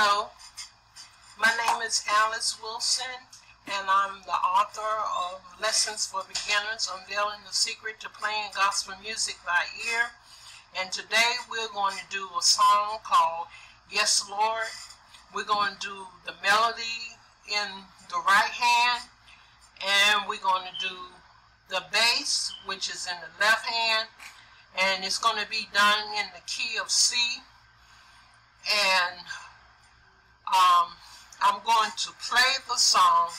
Hello, my name is Alice Wilson, and I'm the author of Lessons for Beginners Unveiling the Secret to Playing Gospel Music by Ear. And today we're going to do a song called Yes Lord. We're going to do the melody in the right hand, and we're going to do the bass, which is in the left hand, and it's going to be done in the key of C. And um, I'm going to play the song,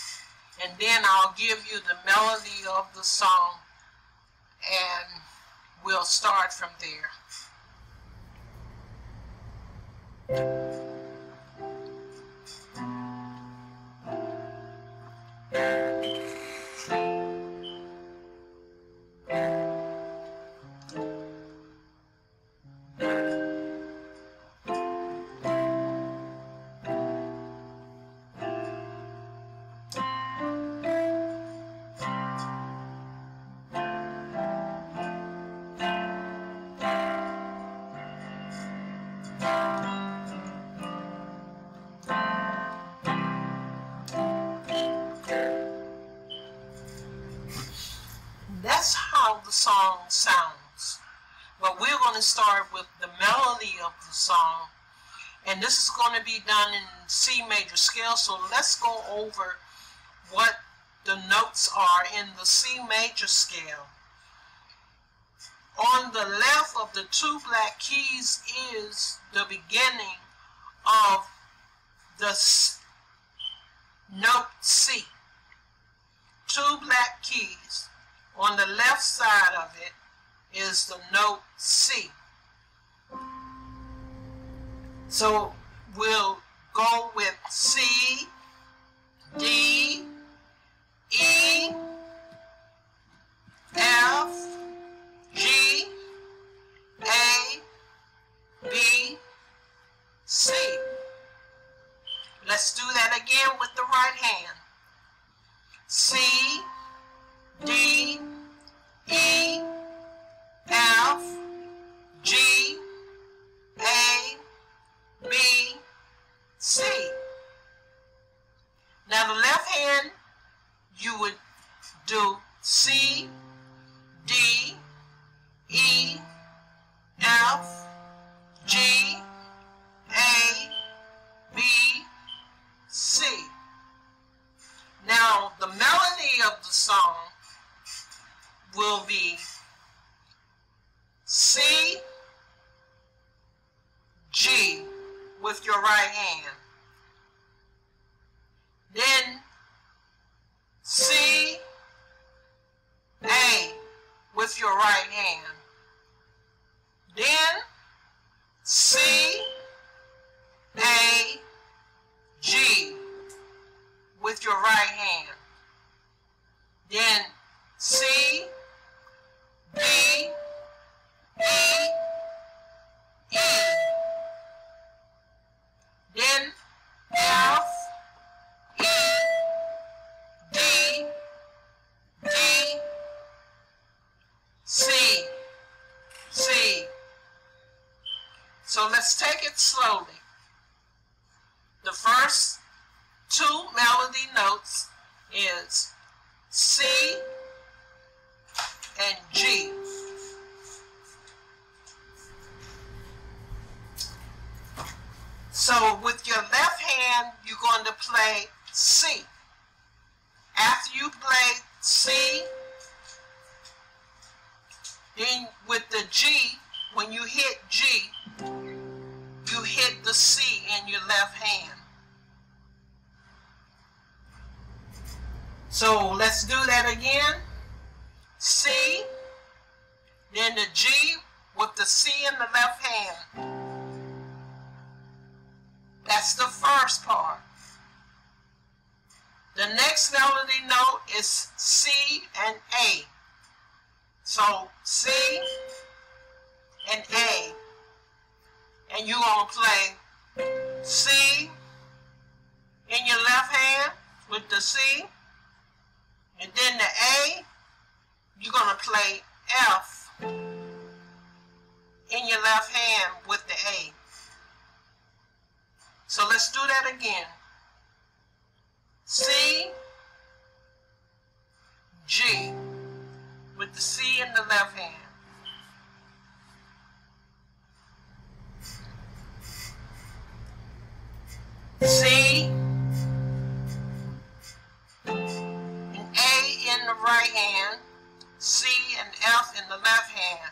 and then I'll give you the melody of the song, and we'll start from there. The song sounds. But we're going to start with the melody of the song. And this is going to be done in C major scale. So let's go over what the notes are in the C major scale. On the left of the two black keys is the beginning of the note C. Two black keys. On the left side of it is the note C. So we'll go with C, D, D, E, F, G, A, B, C. Now the melody of the song will be C, G with your right hand. Let's take it slowly. The first two melody notes is C and G. So with your left hand, you're going to play C. After you play C, then with the G, when you hit G, hit the C in your left hand. So let's do that again. C, then the G with the C in the left hand. That's the first part. The next melody note is C and A. So C and A. And you're going to play C in your left hand with the C. And then the A, you're going to play F in your left hand with the A. So let's do that again. C, G, with the C in the left hand. In the left hand.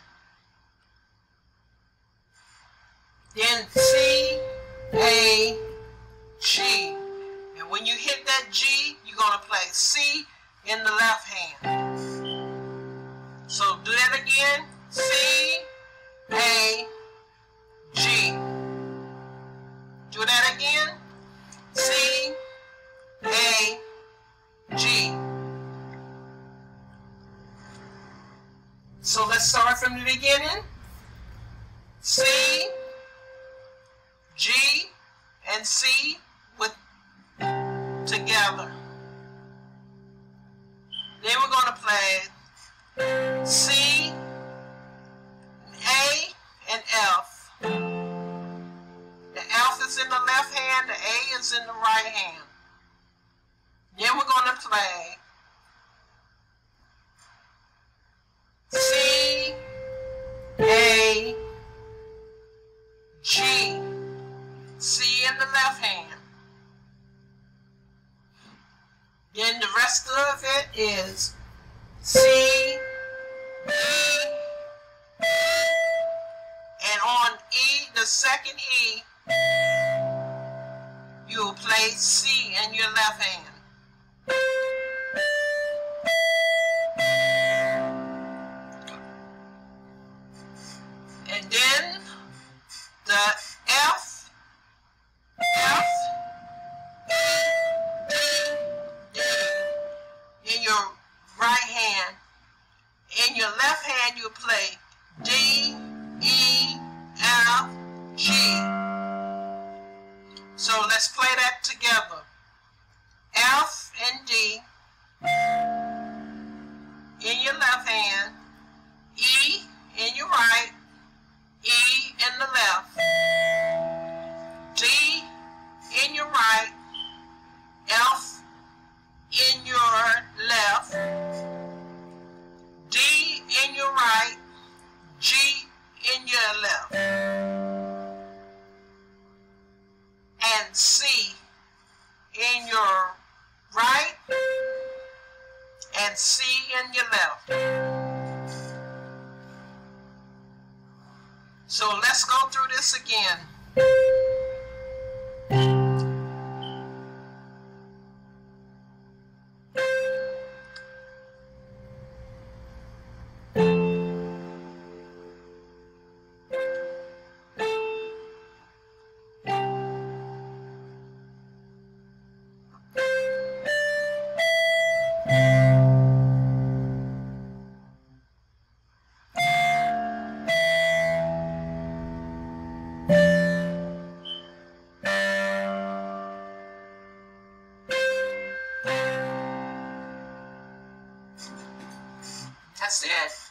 Then C, A, G. And when you hit that G, you're going to play C in the left hand. So do that again. C, A, the beginning. C, G, and C with together. Then we're going to play C, A, and F. The F is in the left hand, the A is in the right hand. Then we're going to play C, In the left hand. Then the rest of it is C, E, and on E, the second E, you'll play C in your left hand. And C in your left. So let's go through this again. It.